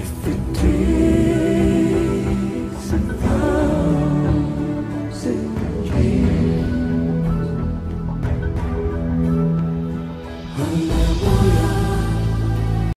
If it is.